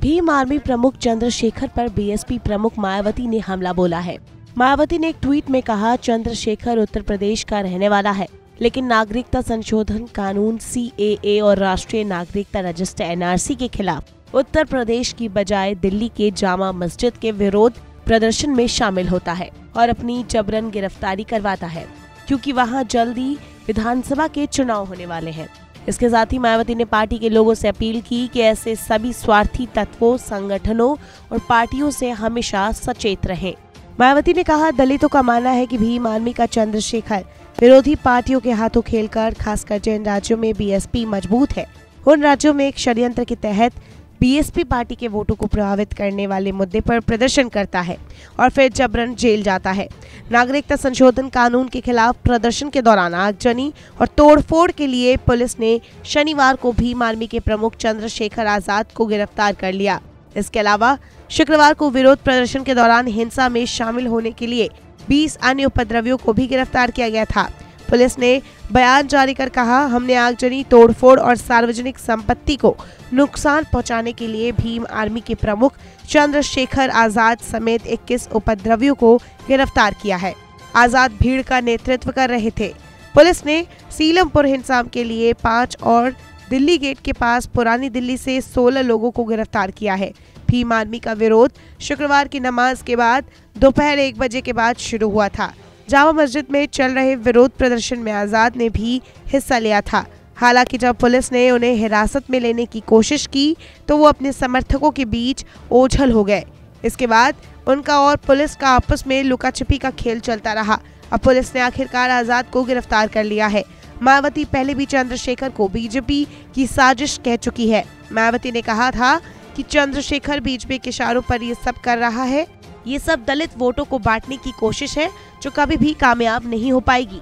Bhim army प्रमुख चंद्रशेखर पर BSP प्रमुख मायावती ने हमला बोला है। मायावती ने एक ट्वीट में कहा, चंद्रशेखर उत्तर प्रदेश का रहने वाला है, लेकिन नागरिकता संशोधन कानून सीएए और राष्ट्रीय नागरिकता रजिस्टर एनआरसी के खिलाफ उत्तर प्रदेश की बजाय दिल्ली के जामा मस्जिद के विरोध प्रदर्शन में शामिल होता है और अपनी जबरन गिरफ्तारी करवाता है। क्योंकि वहाँ जल्दी विधानसभा के चुनाव होने वाले हैं इसके साथ ही मायावती ने पार्टी के लोगों से अपील की कि ऐसे सभी स्वार्थी तत्वों, संगठनों और पार्टियों से हमेशा सचेत रहें। मायावती ने कहा, दलितों का मानना है कि भीम आर्मी का चंद्रशेखर विरोधी पार्टियों के हाथों खेलकर, खासकर जिन राज्यों में बीएसपी मज़बूत है, उन राज्यों में एक षड्यंत्र के तहत बीएसपी पार्टी के वोटों को प्रभावित करने वाले मुद्दे पर प्रदर्शन करता है और फिर जबरन जेल जाता है। नागरिकता संशोधन कानून के खिलाफ प्रदर्शन के दौरान आगजनी और तोड़फोड़ के लिए पुलिस ने शनिवार को भीम आर्मी के प्रमुख चंद्रशेखर आज़ाद को गिरफ़्तार कर लिया। इसके अलावा शुक्रवार को विरोध प्रदर्शन के दौरान हिंसा में शामिल होने के लिए 20 अन्य उपद्रवियों को भी गिरफ़्तार किया गया था। पुलिस ने बयान जारी कर कहा, हमने आगजनी, तोड़फोड़ और सार्वजनिक संपत्ति को नुकसान पहुँचाने के लिए भीम आर्मी के प्रमुख चंद्रशेखर आज़ाद समेत 21 उपद्रवियों को गिरफ़्तार किया है। आज़ाद भीड़ का नेतृत्व कर रहे थे। पुलिस ने सीलमपुर हिंसा के लिए पाँच और दिल्ली गेट के पास पुरानी दिल्ली से 16 लोगों को गिरफ़्तार किया है। भीम आर्मी का विरोध शुक्रवार की नमाज़ के बाद दोपहर एक बजे के बाद शुरू हुआ था। जामा मस्जिद में चल रहे विरोध प्रदर्शन में आज़ाद ने भी हिस्सा लिया था। हालाँकि जब पुलिस ने उन्हें हिरासत में लेने की कोशिश की तो वो अपने समर्थकों के बीच ओझल हो गए। इसके बाद उनका और पुलिस का आपस में लुका छिपी का खेल चलता रहा। अब पुलिस ने आखिरकार आज़ाद को गिरफ़्तार कर लिया है। मायावती पहले भी चंद्रशेखर को बीजेपी की साजिश कह चुकी है। मायावती ने कहा था कि चंद्रशेखर बीजेपी के इशारों पर ये सब कर रहा है। ये सब दलित वोटों को बांटने की कोशिश है जो कभी भी कामयाब नहीं हो पाएगी।